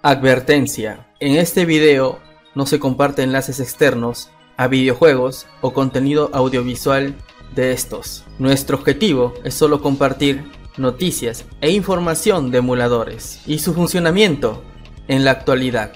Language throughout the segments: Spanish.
Advertencia. En este video no se comparten enlaces externos a videojuegos o contenido audiovisual de estos. Nuestro objetivo es solo compartir noticias e información de emuladores y su funcionamiento en la actualidad.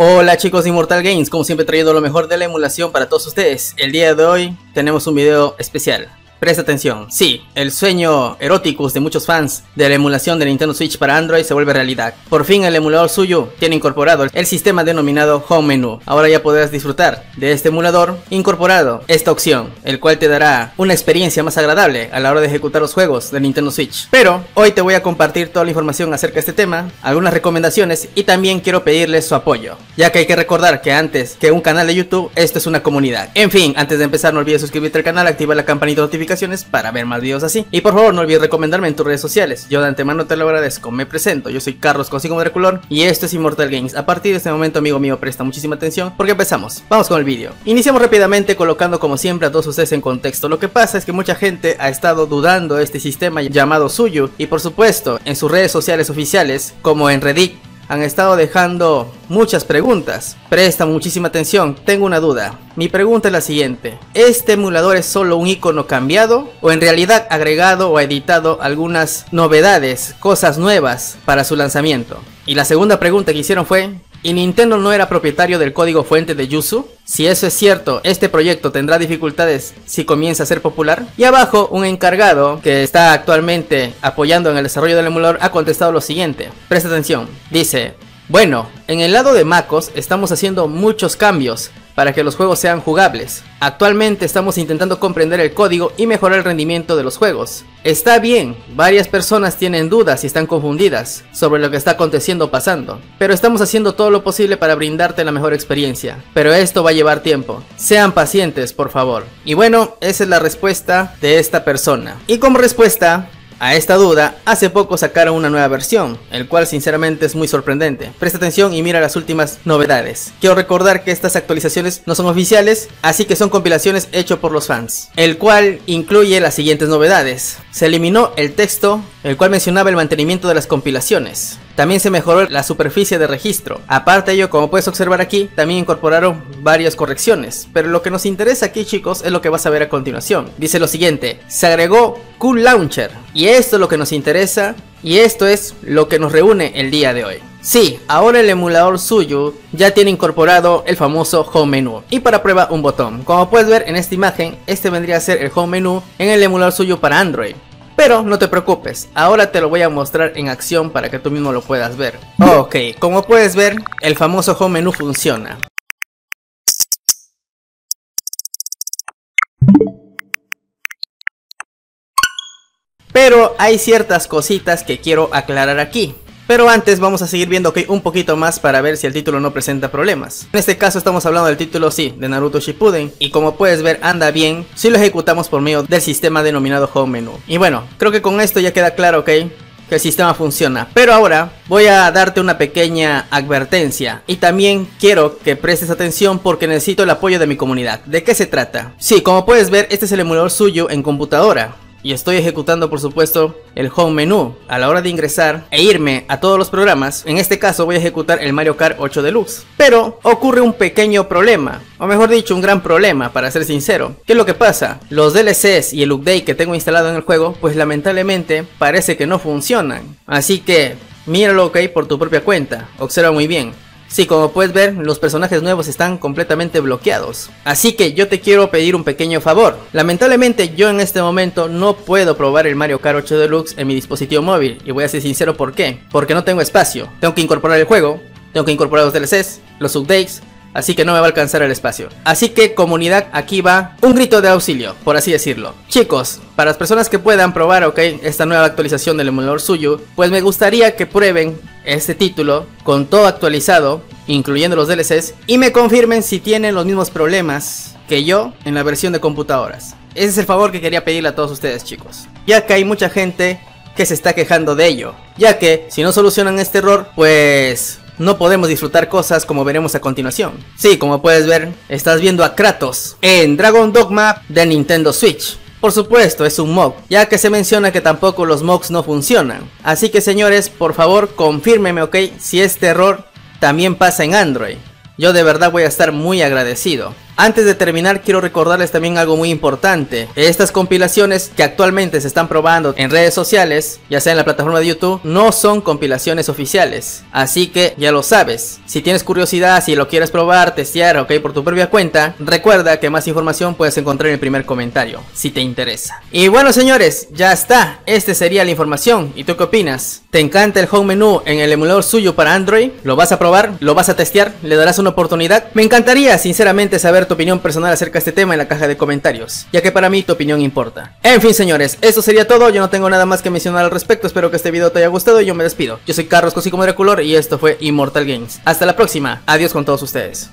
Hola chicos de Immortal Games, como siempre trayendo lo mejor de la emulación para todos ustedes. El día de hoy tenemos un video especial. Presta atención, sí, el sueño eróticos de muchos fans de la emulación de Nintendo Switch para Android se vuelve realidad. Por fin el emulador suyo tiene incorporado el sistema denominado Home Menu. Ahora ya podrás disfrutar de este emulador incorporado esta opción, el cual te dará una experiencia más agradable a la hora de ejecutar los juegos de Nintendo Switch. Pero hoy te voy a compartir toda la información acerca de este tema, algunas recomendaciones y también quiero pedirles su apoyo, ya que hay que recordar que antes que un canal de YouTube, esto es una comunidad. En fin, antes de empezar no olvides suscribirte al canal, activar la campanita de para ver más videos así. Y por favor no olvides recomendarme en tus redes sociales. Yo de antemano te lo agradezco. Me presento, yo soy Carlos Consigo Draculón y esto es Immortal Games. A partir de este momento, amigo mío, presta muchísima atención porque empezamos. Vamos con el vídeo. Iniciamos rápidamente colocando como siempre a todos ustedes en contexto. Lo que pasa es que mucha gente ha estado dudando de este sistema llamado suyo y por supuesto en sus redes sociales oficiales como en Reddit han estado dejando muchas preguntas. Presta muchísima atención, tengo una duda. Mi pregunta es la siguiente. ¿Este emulador es solo un icono cambiado o en realidad agregado o editado algunas novedades, cosas nuevas para su lanzamiento? Y la segunda pregunta que hicieron fue, ¿Y Nintendo no era propietario del código fuente de Yuzu? Si eso es cierto, este proyecto tendrá dificultades si comienza a ser popular. Y abajo, un encargado que está actualmente apoyando en el desarrollo del emulador ha contestado lo siguiente. Presta atención. Dice, bueno, en el lado de MacOS estamos haciendo muchos cambios para que los juegos sean jugables. Actualmente estamos intentando comprender el código y mejorar el rendimiento de los juegos. Está bien, varias personas tienen dudas y están confundidas sobre lo que está aconteciendo o pasando, pero estamos haciendo todo lo posible para brindarte la mejor experiencia. Pero esto va a llevar tiempo. Sean pacientes, por favor. Y bueno, esa es la respuesta de esta persona. Y como respuesta, a esta duda, hace poco sacaron una nueva versión, el cual sinceramente es muy sorprendente. Presta atención y mira las últimas novedades. Quiero recordar que estas actualizaciones no son oficiales, así que son compilaciones hechas por los fans, el cual incluye las siguientes novedades. Se eliminó el texto, el cual mencionaba el mantenimiento de las compilaciones. También se mejoró la superficie de registro. Aparte de ello, como puedes observar aquí, también incorporaron varias correcciones. Pero lo que nos interesa aquí, chicos, es lo que vas a ver a continuación. Dice lo siguiente, se agregó Cool Launcher. Y esto es lo que nos interesa y esto es lo que nos reúne el día de hoy. Sí, ahora el emulador suyo ya tiene incorporado el famoso Home Menu y para prueba un botón. Como puedes ver en esta imagen, este vendría a ser el Home Menu en el emulador suyo para Android. Pero no te preocupes, ahora te lo voy a mostrar en acción para que tú mismo lo puedas ver. Ok, como puedes ver, el famoso home menú funciona. Pero hay ciertas cositas que quiero aclarar aquí. Pero antes vamos a seguir viendo un poquito más para ver si el título no presenta problemas. En este caso estamos hablando del título sí, de Naruto Shippuden. Y como puedes ver anda bien si lo ejecutamos por medio del sistema denominado Home Menu. Y bueno, creo que con esto ya queda claro, ¿ok? que el sistema funciona. Pero ahora voy a darte una pequeña advertencia y también quiero que prestes atención porque necesito el apoyo de mi comunidad. ¿De qué se trata? Sí, como puedes ver, este es el emulador suyo en computadora y estoy ejecutando por supuesto el home menú a la hora de ingresar e irme a todos los programas. En este caso voy a ejecutar el Mario Kart 8 Deluxe. Pero ocurre un pequeño problema o mejor dicho un gran problema para ser sincero. ¿qué es lo que pasa? los DLCs y el update que tengo instalado en el juego pues lamentablemente parece que no funcionan. Así que míralo ok por tu propia cuenta. Observa muy bien Sí, como puedes ver, los personajes nuevos están completamente bloqueados. Así que yo te quiero pedir un pequeño favor. Lamentablemente yo en este momento no puedo probar el Mario Kart 8 Deluxe en mi dispositivo móvil. Y voy a ser sincero por qué. Porque no tengo espacio. Tengo que incorporar el juego, tengo que incorporar los DLCs, los updates, así que no me va a alcanzar el espacio. Así que comunidad, aquí va un grito de auxilio, por así decirlo. Chicos, para las personas que puedan probar, ok, esta nueva actualización del emulador suyo, pues me gustaría que prueben este título con todo actualizado, incluyendo los DLCs, y me confirmen si tienen los mismos problemas que yo en la versión de computadoras. Ese es el favor que quería pedirle a todos ustedes, chicos. Ya que hay mucha gente que se está quejando de ello, ya que si no solucionan este error, pues no podemos disfrutar cosas como veremos a continuación. Sí, como puedes ver, estás viendo a Kratos en Dragon Dogma de Nintendo Switch. Por supuesto, es un mod, ya que se menciona que tampoco los mods no funcionan. Así que señores, por favor, confírmeme, ok, si este error también pasa en Android. Yo de verdad voy a estar muy agradecido. Antes de terminar quiero recordarles también algo muy importante. Estas compilaciones que actualmente se están probando en redes sociales, ya sea en la plataforma de YouTube, no son compilaciones oficiales. Así que ya lo sabes. Si tienes curiosidad, si lo quieres probar, testear, ok, por tu propia cuenta, recuerda que más información puedes encontrar en el primer comentario, si te interesa. Y bueno señores, ya está. Esta sería la información. ¿Y tú qué opinas? ¿Te encanta el home menu en el emulador suyo para Android? ¿Lo vas a probar? ¿Lo vas a testear? ¿Le darás una oportunidad? Me encantaría sinceramente saber tu opinión personal acerca de este tema en la caja de comentarios, ya que para mí tu opinión importa. En fin señores, eso sería todo, yo no tengo nada más que mencionar al respecto, espero que este video te haya gustado y yo me despido. Yo soy Carlos Cosico Draculor y esto fue Immortal Games. Hasta la próxima, adiós con todos ustedes.